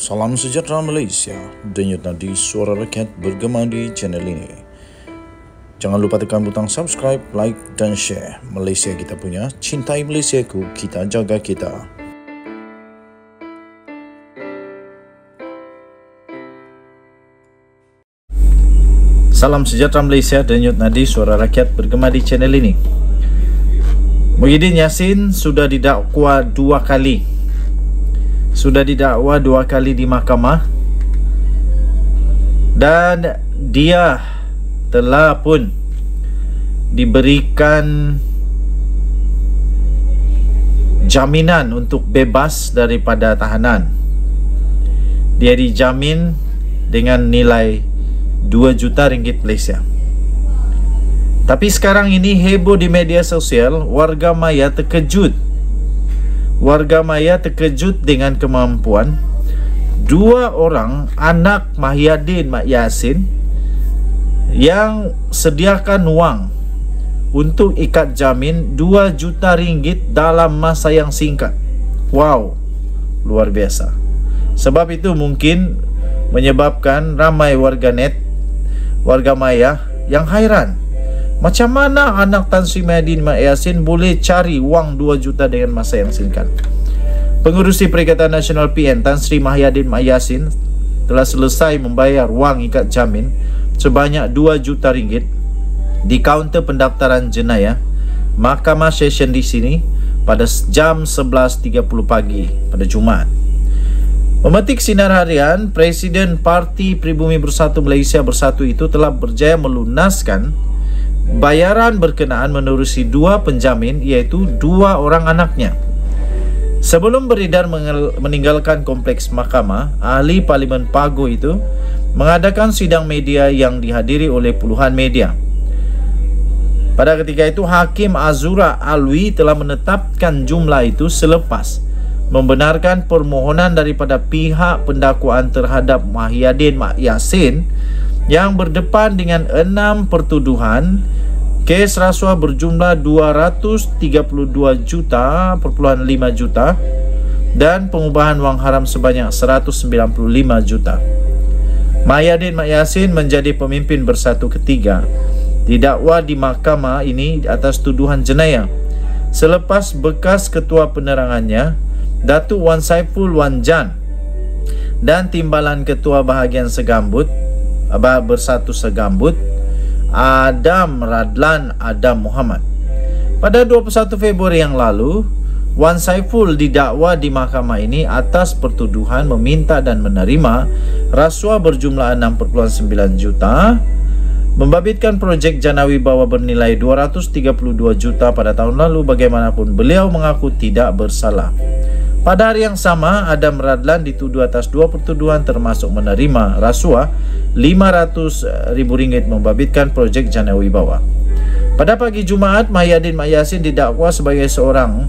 Salam sejahtera Malaysia. Denyut nadi suara rakyat bergema di channel ini. Jangan lupa tekan butang subscribe, like dan share. Malaysia kita punya, cintai Malaysia ku, kita jaga kita. Salam sejahtera Malaysia, denyut nadi suara rakyat bergema di channel ini. Muhyiddin Yassin sudah didakwa dua kali sudah didakwa dua kali di mahkamah. Dan dia telah pun diberikan jaminan untuk bebas daripada tahanan. Dia dijamin dengan nilai 2 juta ringgit Malaysia. Tapi sekarang ini heboh di media sosial warga maya terkejut warga Maya terkejut dengan kemampuan dua orang anak Mahyadin Mak Yasin yang sediakan wang untuk ikat jamin 2 juta ringgit dalam masa yang singkat. Wow, luar biasa. Sebab itu mungkin menyebabkan ramai warga net, warga Maya yang hairan macam mana anak Tan Sri Mahyadin Mak Yasin boleh cari wang 2 juta dengan masa yang singkat? Pengurusi Perikatan Nasional PN Tan Sri Mahyadin Mak Yasin telah selesai membayar wang ikat jamin sebanyak 2 juta ringgit di kaunter pendaftaran jenayah Mahkamah Session di sini pada jam 11.30 pagi pada Jumaat. Memetik sinar harian, Presiden Parti Pribumi Bersatu Malaysia Bersatu itu telah berjaya melunaskan bayaran berkenaan menerusi dua penjamin iaitu dua orang anaknya. Sebelum beredar meninggalkan kompleks mahkamah, ahli Parlimen Pago itu mengadakan sidang media yang dihadiri oleh puluhan media. Pada ketika itu, Hakim Azura Alwi telah menetapkan jumlah itu selepas membenarkan permohonan daripada pihak pendakwaan terhadap Mahyadin Mak Yasin yang berdepan dengan enam pertuduhan kes rasuah berjumlah 232 juta perpuluhan 5 juta dan pengubahan wang haram sebanyak 195 juta. Mayadin Mak Yasin menjadi pemimpin bersatu ketiga didakwa di mahkamah ini atas tuduhan jenayah selepas bekas ketua penerangannya Datuk Wan Saiful Wan Jan dan timbalan ketua bahagian segambut Abah Bersatu Segambut Adam Radlan Adam Muhammad Pada 21 Februari yang lalu Wan Saiful didakwa di mahkamah ini atas pertuduhan meminta dan menerima rasuah berjumlah 6.9 juta membabitkan projek Janawi Bawa bernilai 232 juta pada tahun lalu bagaimanapun beliau mengaku tidak bersalah. Pada hari yang sama, Adam Radlan dituduh atas dua pertuduhan termasuk menerima rasuah RM500,000 membabitkan projek Jana Wibawa. Pada pagi Jumaat, Mahyadin Mak Yasin didakwa sebagai seorang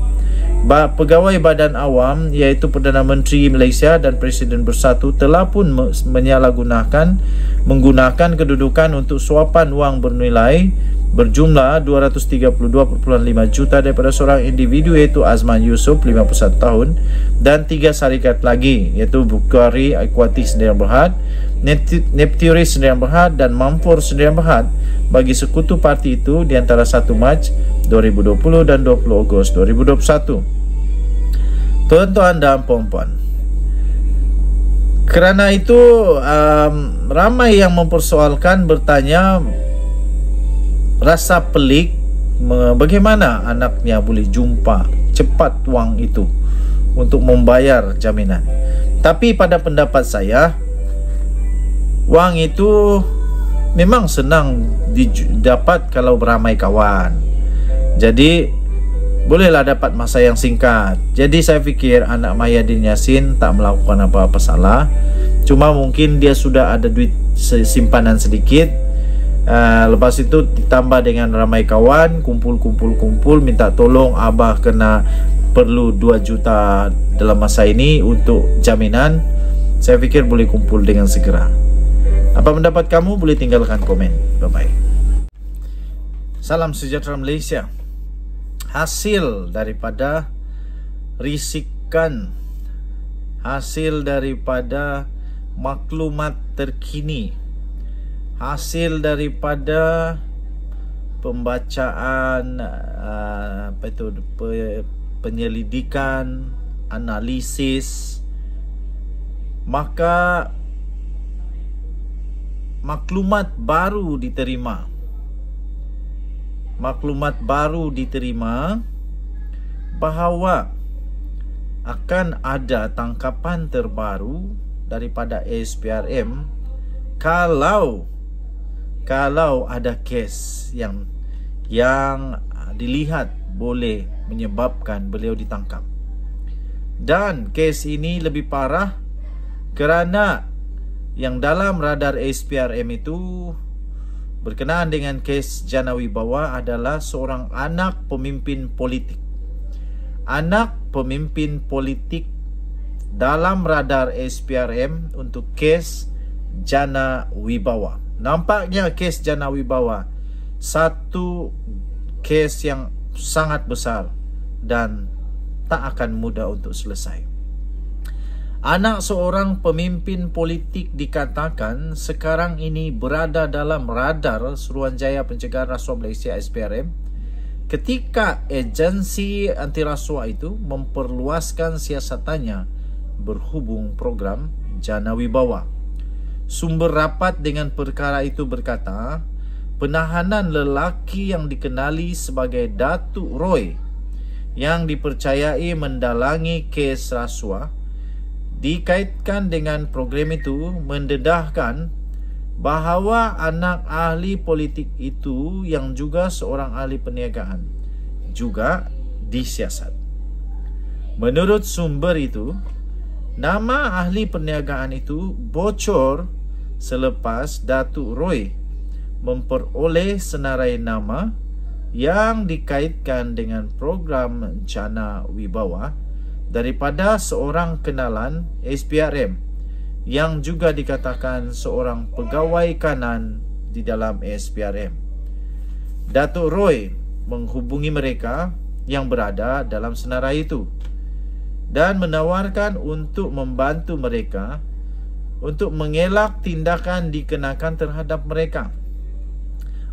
pegawai badan awam iaitu Perdana Menteri Malaysia dan Presiden Bersatu telah pun menyalahgunakan menggunakan kedudukan untuk suapan wang bernilai berjumlah 232.5 juta daripada seorang individu iaitu Azman Yusof 51 tahun dan tiga syarikat lagi iaitu Bukhari Equity Sendirian Berhad Nepturis Sendirian Berhad dan Mamfor Sendirian Berhad bagi sekutu parti itu di antara 1 Mac 2020 dan 20 Ogos 2021 Tuan-tuan dan puan-puan kerana itu um, ramai yang mempersoalkan bertanya rasa pelik bagaimana anaknya boleh jumpa cepat wang itu untuk membayar jaminan. Tapi pada pendapat saya wang itu memang senang didapat kalau beramai kawan. Jadi bolehlah dapat masa yang singkat. Jadi saya fikir anak Mayadin Yasin tak melakukan apa-apa salah. Cuma mungkin dia sudah ada duit simpanan sedikit Uh, lepas itu ditambah dengan ramai kawan kumpul-kumpul-kumpul minta tolong abah kena perlu 2 juta dalam masa ini untuk jaminan. Saya fikir boleh kumpul dengan segera. Apa pendapat kamu? Boleh tinggalkan komen. Bye bye salam sejahtera Malaysia. Hasil daripada risikan hasil daripada maklumat terkini hasil daripada pembacaan uh, apa itu penyelidikan analisis maka maklumat baru diterima. Maklumat baru diterima bahawa akan ada tangkapan terbaru daripada SPRM kalau kalau ada kes yang yang dilihat boleh menyebabkan beliau ditangkap. Dan kes ini lebih parah kerana yang dalam radar SPRM itu berkenaan dengan kes Janawi Bawa adalah seorang anak pemimpin politik. Anak pemimpin politik dalam radar SPRM untuk kes Jana Wibawa. Nampaknya kes Jana Wibawa satu kes yang sangat besar dan tak akan mudah untuk selesai. Anak seorang pemimpin politik dikatakan sekarang ini berada dalam radar Suruhanjaya Pencegahan Rasuah Malaysia SPRM ketika agensi anti rasuah itu memperluaskan siasatannya berhubung program Jana Wibawa. Sumber rapat dengan perkara itu berkata, penahanan lelaki yang dikenali sebagai Datuk Roy yang dipercayai mendalangi kes rasuah dikaitkan dengan program itu mendedahkan bahawa anak ahli politik itu yang juga seorang ahli perniagaan juga disiasat. Menurut sumber itu, nama ahli perniagaan itu bocor selepas Datuk Roy memperoleh senarai nama yang dikaitkan dengan program Jana Wibawa daripada seorang kenalan SPRM yang juga dikatakan seorang pegawai kanan di dalam SPRM. Datuk Roy menghubungi mereka yang berada dalam senarai itu dan menawarkan untuk membantu mereka untuk mengelak tindakan dikenakan terhadap mereka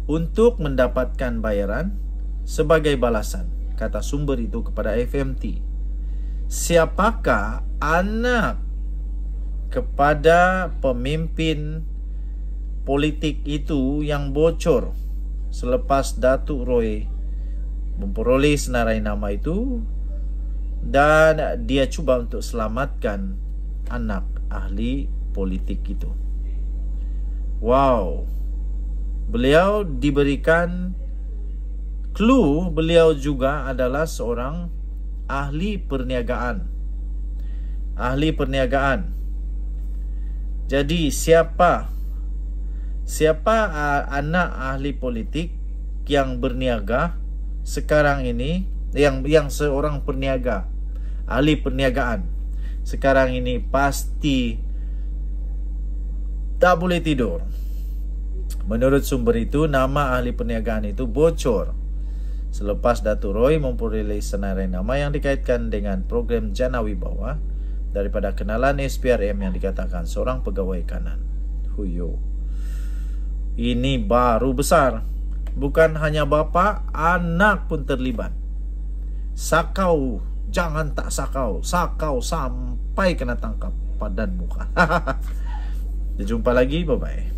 untuk mendapatkan bayaran sebagai balasan kata sumber itu kepada FMT siapakah anak kepada pemimpin politik itu yang bocor selepas Datuk Roy memperoleh senarai nama itu dan dia cuba untuk selamatkan anak ahli politik itu. Wow. Beliau diberikan clue beliau juga adalah seorang ahli perniagaan. Ahli perniagaan. Jadi siapa siapa anak ahli politik yang berniaga sekarang ini yang yang seorang perniaga ahli perniagaan sekarang ini pasti tak boleh tidur. Menurut sumber itu, nama ahli perniagaan itu bocor. Selepas Datuk Roy memperoleh senarai nama yang dikaitkan dengan program Janawi Bawah daripada kenalan SPRM yang dikatakan seorang pegawai kanan. Huyo. Ini baru besar. Bukan hanya bapa, anak pun terlibat. Sakau, jangan tak sakau. Sakau sampai kena tangkap padan muka. Jumpa lagi. Bye-bye.